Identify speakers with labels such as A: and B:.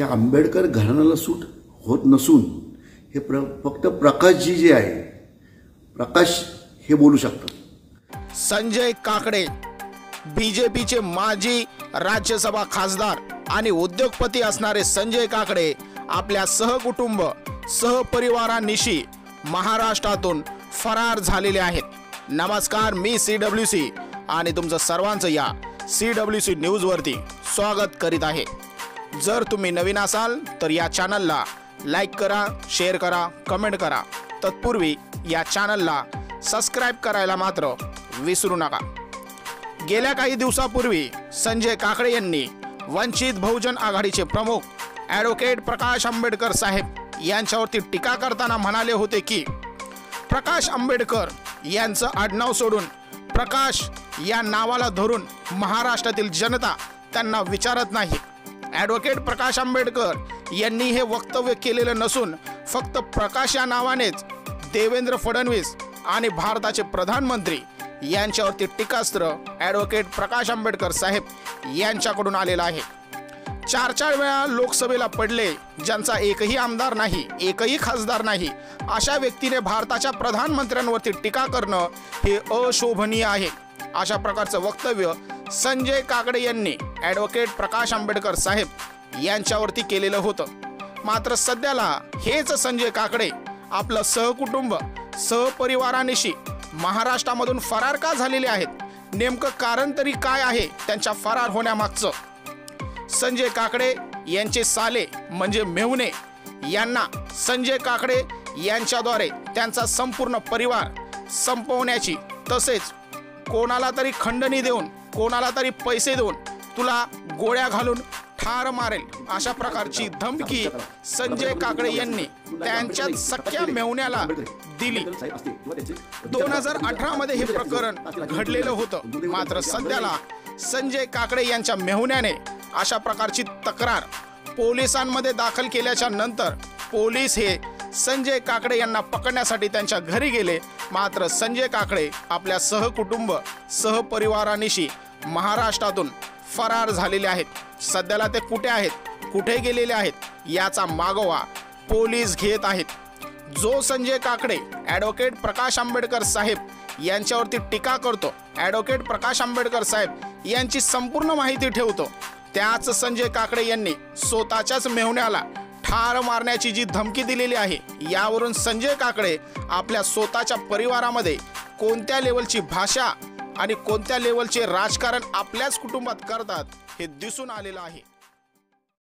A: त्या आंबेडकर घराण्याला सूट होत नसून हे प्र फक्त प्रकाशजी जे आहे प्रकाश हे बोलू शकतात.
B: संजय काकडे बीजेपीचे माजी राज्यसभा खासदार आणि उद्योगपती असणारे संजय काकडे आपल्या सहकुटुंब सहपरिवारांनिशी महाराष्ट्रातून फरार झालेले आहेत. नमस्कार मी सी डब्ल्यू सी आणि तुमचं सर्वांचं या सी डब्ल्यू सी न्यूजवरती स्वागत करीत आहे. जर तुम्ही नवीन असाल तर या चॅनलला लाईक करा शेअर करा कमेंट करा. तत्पूर्वी या चॅनलला सबस्क्राईब करायला मात्र विसरू नका. गेल्या काही दिवसापूर्वी संजय काकडे यांनी वंचित बहुजन आघाडीचे प्रमुख ॲडव्होकेट प्रकाश आंबेडकर साहेब यांच्यावरती टीका करताना म्हणाले होते की प्रकाश आंबेडकर यांचं आडनाव सोडून प्रकाश या नावाला धरून महाराष्ट्रातील जनता त्यांना विचारत नाही. ॲडव्होकेट प्रकाश आंबेडकर यांनी हे वक्तव्य केलेलं नसून फक्त प्रकाश या नावानेच देवेंद्र फडणवीस आणि भारताचे प्रधानमंत्री यांच्यावरती टीकास्त्र ॲडव्होकेट प्रकाश आंबेडकर साहेब यांच्याकडून आलेलं आहे. चार चार वेळा लोकसभेला पडले ज्यांचा एकही आमदार नाही एकही खासदार नाही अशा व्यक्तीने भारताच्या प्रधानमंत्र्यांवरती टीका करणं हे अशोभनीय आहे. अशा प्रकारचं वक्तव्य संजय काकडे यांनी ॲडव्होकेट प्रकाश आंबेडकर साहेब यांच्यावरती केलेलं होतं. मात्र सध्याला हेच संजय काकडे आपलं सहकुटुंब सहपरिवारानिशी महाराष्ट्रामधून फरार का झालेले आहेत? नेमकं कारण तरी काय आहे त्यांच्या फरार होण्यामागचं? संजय काकडे यांचे साले म्हणजे मेहुणे यांना संजय काकडे यांच्याद्वारे त्यांचा संपूर्ण परिवार संपवण्याची तसेच कोणाला तरी खंडणी देऊन कोणाला तरी पैसे देऊन तुला गोळ्या घालून ठार मारेल. अशा प्रकारची धमकी संजय काकडे यांनी त्यांच्या सख्या मेवण्याला दिली. दोन हजार अठरा मध्ये हे प्रकरण घडलेलं होतं. मात्र सध्याला संजय काकडे यांच्या मेहुण्याने अशा प्रकारची तक्रार पोलिसांमध्ये दाखल केल्याच्यानंतर पोलीस हे संजय काकडे यांना पकडण्यासाठी त्यांच्या घरी गेले. मात्र संजय काकडे आपल्या सहकुटुंब सहपरिवारानिशी महाराष्ट्रातून फरार झालेले आहेत. सध्याला ते कुठे आहेत? कुठे गेलेले आहेत? याचा मागोवा पोलीस घेत आहेत. जो संजय काकडे ॲडव्होकेट प्रकाश आंबेडकर साहेब यांच्यावरती टीका करतो ॲडव्होकेट प्रकाश आंबेडकर साहेब यांची संपूर्ण माहिती ठेवतो. त्याच संजय काकडे यांनी स्वतःच्याच मेहुण्याला ठार मारण्याची जी धमकी दिलेली आहे यावरून संजय काकडे आपल्या स्वतःच्या परिवारामध्ये कोणत्या लेवलची भाषा आणि कोणत्या लेवलचे राजकारण आपल्याच कुटुंबात करतात हे दिसून आलेलं आहे.